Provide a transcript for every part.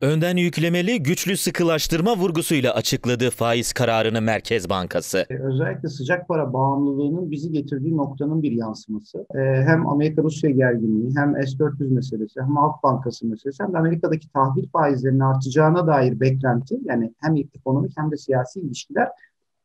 Önden yüklemeli güçlü sıkılaştırma vurgusuyla açıkladı faiz kararını Merkez Bankası. E, Özellikle sıcak para bağımlılığının bizi getirdiği noktanın bir yansıması. E, Hem Amerika-Rusya gerginliği, hem S-400 meselesi, hem Halk Bankası meselesi, hem de Amerika'daki tahvil faizlerinin artacağına dair beklenti, yani hem ekonomik hem de siyasi ilişkiler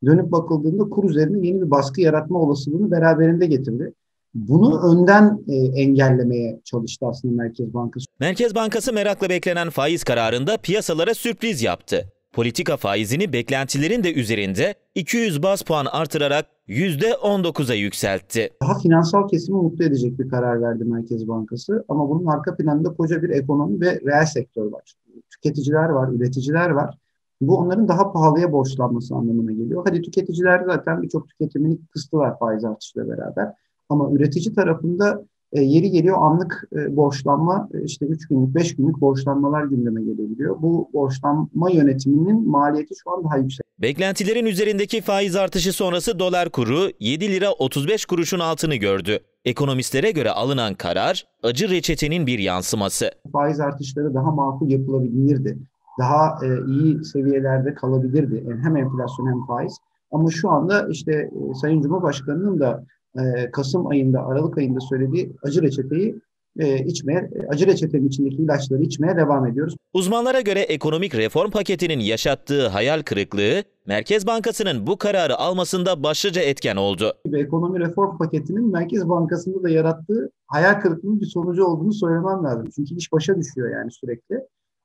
dönüp bakıldığında kur üzerine yeni bir baskı yaratma olasılığını beraberinde getirdi. Bunu önden e, engellemeye çalıştı aslında Merkez Bankası. Merkez Bankası merakla beklenen faiz kararında piyasalara sürpriz yaptı. Politika faizini beklentilerin de üzerinde 200 bas puan artırarak %19'a yükseltti. Daha finansal kesimi mutlu edecek bir karar verdi Merkez Bankası. Ama bunun arka planında koca bir ekonomi ve reel sektör var. Tüketiciler var, üreticiler var. Bu onların daha pahalıya borçlanması anlamına geliyor. Hadi tüketiciler zaten birçok tüketimini kıstılar faiz artışıyla beraber. Ama üretici tarafında e, yeri geliyor anlık e, borçlanma, e, işte 3 günlük, 5 günlük borçlanmalar gündeme gelebiliyor. Bu borçlanma yönetiminin maliyeti şu an daha yüksek. Beklentilerin üzerindeki faiz artışı sonrası dolar kuru 7 lira 35 kuruşun altını gördü. Ekonomistlere göre alınan karar acı reçetenin bir yansıması. Faiz artışları daha makul yapılabilirdi. Daha e, iyi seviyelerde kalabilirdi. Yani hem enflasyon hem faiz. Ama şu anda işte e, Sayın Cumhurbaşkanı'nın da e, Kasım ayında, Aralık ayında söylediği acı reçeteyi e, içmeye, acı reçetenin içindeki ilaçları içmeye devam ediyoruz. Uzmanlara göre ekonomik reform paketinin yaşattığı hayal kırıklığı, Merkez Bankası'nın bu kararı almasında başlıca etken oldu. Ekonomi reform paketinin Merkez Bankası'nda da yarattığı hayal kırıklığının bir sonucu olduğunu söylemem lazım. Çünkü iş başa düşüyor yani sürekli.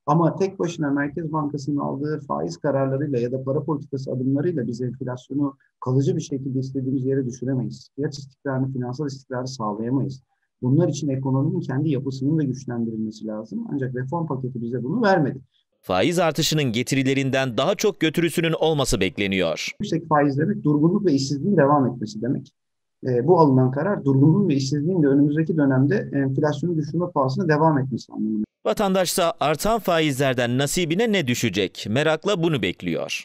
Ama tek başına Merkez Bankası'nın aldığı faiz kararlarıyla ya da para politikası adımlarıyla biz enflasyonu kalıcı bir şekilde istediğimiz yere düşüremeyiz. Fiyat istikrarını, finansal istikrarı sağlayamayız. Bunlar için ekonominin kendi yapısının da güçlendirilmesi lazım. Ancak reform paketi bize bunu vermedi. Faiz artışının getirilerinden daha çok götürüsünün olması bekleniyor. Yüksek faiz demek durgunluk ve işsizliğin devam etmesi demek. E, bu alınan karar durgunluğun ve işsizliğin de önümüzdeki dönemde enflasyonu düşürme pahasına devam etmesi anlamına. Vatandaşsa artan faizlerden nasibine ne düşecek? Merakla bunu bekliyor.